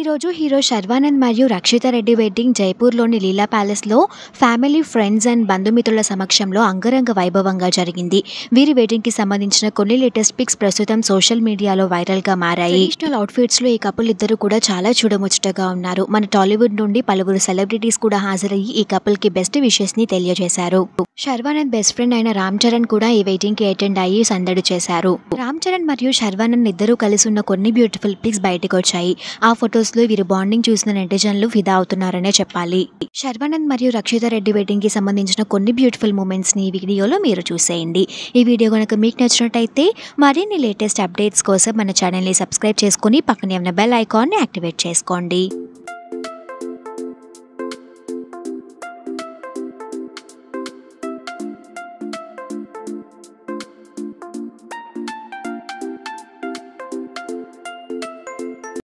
ఈరోజు హీరో శర్వానంద్ మరియు రక్షిత రెడ్డి వెడ్డింగ్ జైపూర్లోని లీలా ప్యాలెస్లో ఫ్యామిలీ ఫ్రెండ్స్ అండ్ బంధుమిత్రుల సమక్షంలో అంగరంగ వైభవంగా జరిగింది. వీరి వెడ్డింగ్కి సంబంధించిన కొన్ని లేటెస్ట్ పిక్స్ ప్రస్తుతం సోషల్ మీడియాలో వైరల్గా మారాయి. ట్రెడిషనల్ అవుట్ఫిట్స్లో ఈ కపుల్ ఇద్దరు కూడా చాలా చూడముచ్చటగా ఉన్నారు. మన టాలీవుడ్ నుండి పలువురు సెలబ్రిటీస్ కూడా హాజరయ్యి ఈ కపుల్కి బెస్ట్ విషెస్ని తెలియజేశారు. శర్వానంద్ బెస్ట్ ఫ్రెండ్ అయిన రామ్ చరణ్ కూడా ఈ వెడ్డింగ్కి అటెండ్ అయ్యి సందడి చేశారు. రామ్ చరణ్ మరియు శర్వానంద్ ఇద్దరు కలిసి ఉన్న కొన్ని బ్యూటిఫుల్ పిక్స్ బయటకు వచ్చాయి. ఆ లో వీరి బాండింగ్ చూసిన నెటిజన్లు ఫిదా అవుతున్నారనే చెప్పాలి. శర్వానంద్ మరియు రక్షిత రెడ్డి వెడ్డింగ్కి సంబంధించిన కొన్ని బ్యూటిఫుల్ మూమెంట్స్ని ఈ వీడియోలో మీరు చూసేయండి. ఈ వీడియో కనుక మీకు నచ్చినట్టయితే మరిన్ని లేటెస్ట్ అప్డేట్స్ కోసం మన ఛానల్ని సబ్స్క్రైబ్ చేసుకొని పక్కనే ఉన్న బెల్ ఐకాన్ని యాక్టివేట్ చేసుకోండి.